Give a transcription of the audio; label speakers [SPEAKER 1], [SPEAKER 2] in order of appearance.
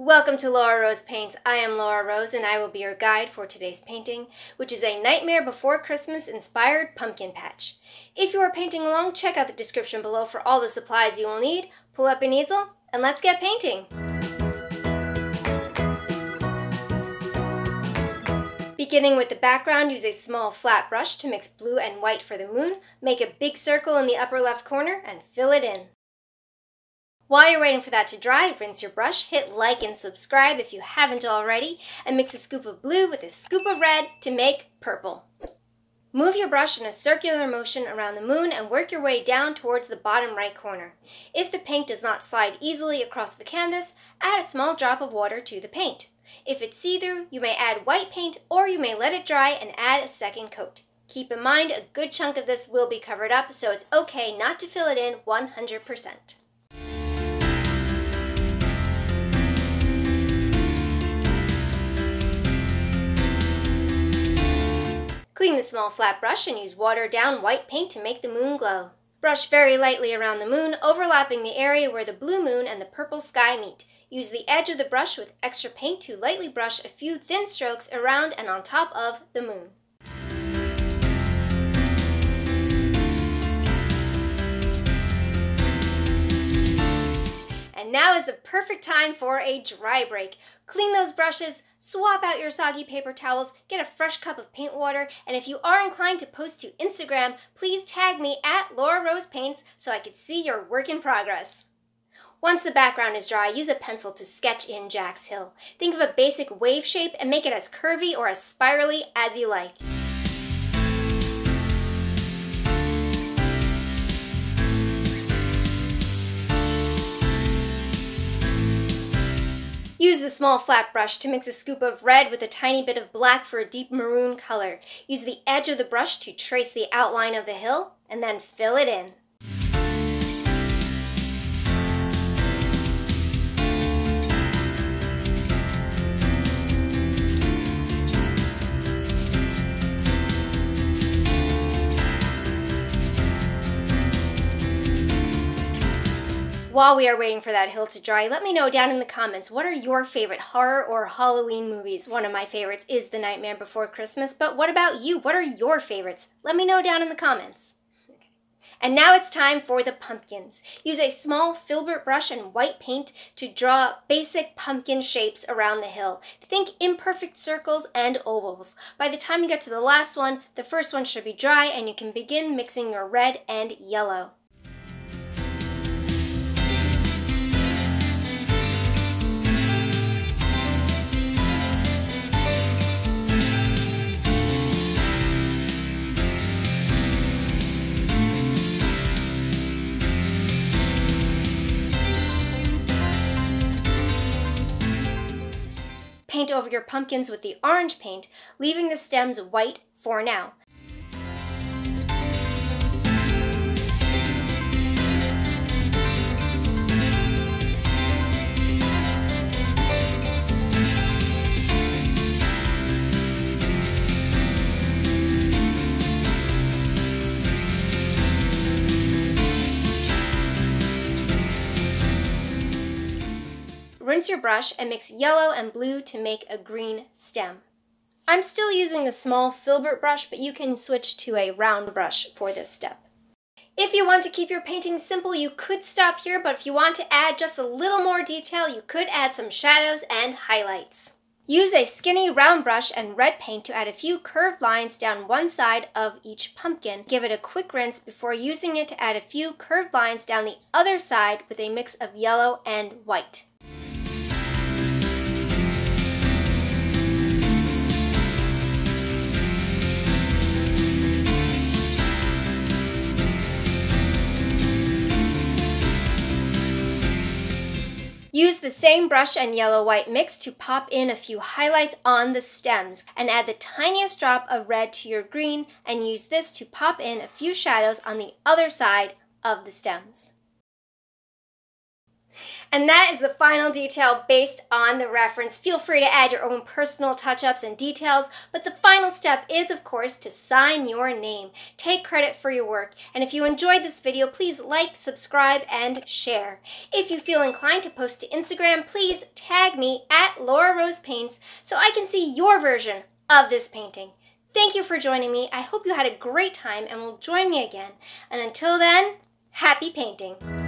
[SPEAKER 1] Welcome to Laura Rose Paints. I am Laura Rose and I will be your guide for today's painting, which is a Nightmare Before Christmas inspired pumpkin patch. If you are painting along, check out the description below for all the supplies you will need. Pull up an easel and let's get painting. Beginning with the background, use a small flat brush to mix blue and white for the moon, make a big circle in the upper left corner, and fill it in. While you're waiting for that to dry, rinse your brush, hit like and subscribe if you haven't already, and mix a scoop of blue with a scoop of red to make purple. Move your brush in a circular motion around the moon and work your way down towards the bottom right corner. If the paint does not slide easily across the canvas, add a small drop of water to the paint. If it's see-through, you may add white paint or you may let it dry and add a second coat. Keep in mind a good chunk of this will be covered up, so it's okay not to fill it in 100%. Clean the small flat brush and use watered down white paint to make the moon glow. Brush very lightly around the moon, overlapping the area where the blue moon and the purple sky meet. Use the edge of the brush with extra paint to lightly brush a few thin strokes around and on top of the moon. And now is the perfect time for a dry break. Clean those brushes, swap out your soggy paper towels, get a fresh cup of paint water, and if you are inclined to post to Instagram, please tag me at Laura Rose Paints so I can see your work in progress. Once the background is dry, use a pencil to sketch in Jack's Hill. Think of a basic wave shape and make it as curvy or as spirally as you like. Use the small flat brush to mix a scoop of red with a tiny bit of black for a deep maroon color. Use the edge of the brush to trace the outline of the hill, and then fill it in. While we are waiting for that hill to dry, let me know down in the comments what are your favorite horror or Halloween movies? One of my favorites is The Nightmare Before Christmas, but what about you? What are your favorites? Let me know down in the comments. And now it's time for the pumpkins. Use a small filbert brush and white paint to draw basic pumpkin shapes around the hill. Think imperfect circles and ovals. By the time you get to the last one, the first one should be dry and you can begin mixing your red and yellow. Paint over your pumpkins with the orange paint, leaving the stems white for now. Rinse your brush and mix yellow and blue to make a green stem. I'm still using a small filbert brush, but you can switch to a round brush for this step. If you want to keep your painting simple, you could stop here, but if you want to add just a little more detail, you could add some shadows and highlights. Use a skinny round brush and red paint to add a few curved lines down one side of each pumpkin. Give it a quick rinse before using it to add a few curved lines down the other side with a mix of yellow and white. Use the same brush and yellow-white mix to pop in a few highlights on the stems and add the tiniest drop of red to your green and use this to pop in a few shadows on the other side of the stems. And that is the final detail based on the reference. Feel free to add your own personal touch-ups and details, but the final step is, of course, to sign your name. Take credit for your work, and if you enjoyed this video, please like, subscribe, and share. If you feel inclined to post to Instagram, please tag me at Laura Rose Paints so I can see your version of this painting. Thank you for joining me. I hope you had a great time and will join me again. And until then, happy painting!